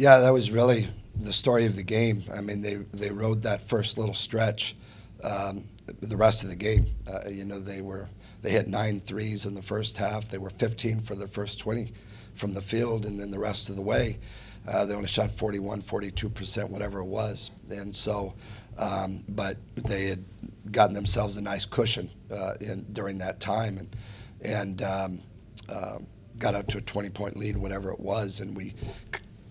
Yeah, that was really the story of the game. I mean, they they rode that first little stretch. Um, the rest of the game, uh, you know, they were they hit nine threes in the first half. They were 15 for the first 20 from the field, and then the rest of the way, uh, they only shot 41, 42 percent, whatever it was. And so, um, but they had gotten themselves a nice cushion uh, in, during that time, and and um, uh, got up to a 20 point lead, whatever it was, and we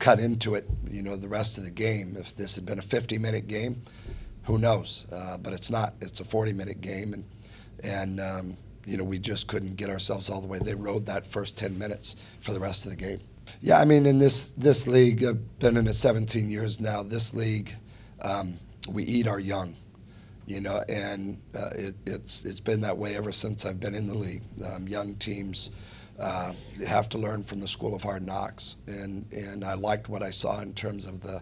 cut into it. You know, the rest of the game. If this had been a 50 minute game, who knows? Uh, but it's not. It's a 40 minute game, and and um, you know we just couldn't get ourselves all the way. They rode that first 10 minutes for the rest of the game. Yeah, I mean, in this this league, I've been in it 17 years now. This league, um, we eat our young you know, and uh, it, it's it's been that way ever since I've been in the league. Um, young teams uh, have to learn from the school of hard knocks, and and I liked what I saw in terms of the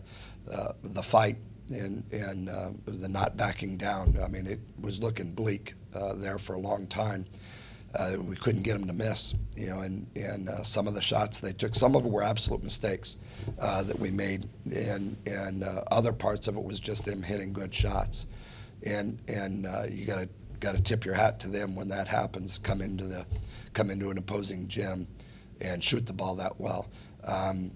uh, the fight and and uh, the not backing down. I mean, it was looking bleak uh, there for a long time. Uh, we couldn't get them to miss, you know, and and some of the shots they took, some of them were absolute mistakes that we made, and and other parts of it was just them hitting good shots and and uh, you got to got to tip your hat to them when that happens. Come into the come into an opposing gym and shoot the ball that well. Um,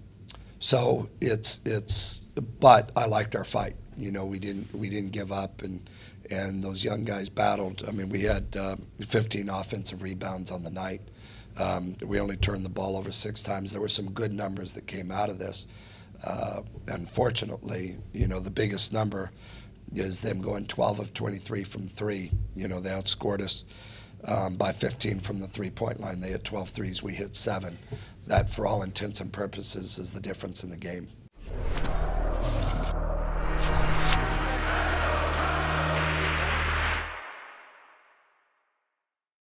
so it's it's but I liked our fight. You know, we didn't we didn't give up and and those young guys battled. I mean, we had uh, 15 offensive rebounds on the night. Um, we only turned the ball over six times. There were some good numbers that came out of this. Uh, unfortunately, you know, the biggest number is them going 12 of 23 from three. You know, they outscored us um, by 15 from the three point line. They hit 12 threes, we hit seven. That, for all intents and purposes, is the difference in the game.